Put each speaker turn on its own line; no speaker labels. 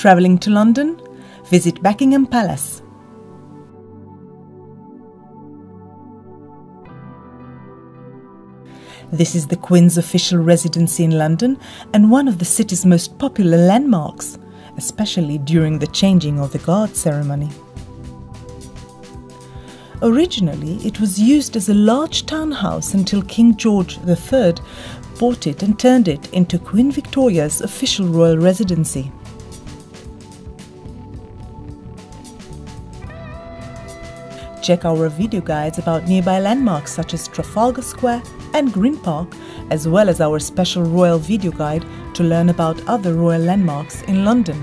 Travelling to London? Visit Buckingham Palace. This is the Queen's official residency in London and one of the city's most popular landmarks, especially during the changing of the guard ceremony. Originally, it was used as a large townhouse until King George III bought it and turned it into Queen Victoria's official royal residency. Check our video guides about nearby landmarks such as Trafalgar Square and Green Park, as well as our special royal video guide to learn about other royal landmarks in London.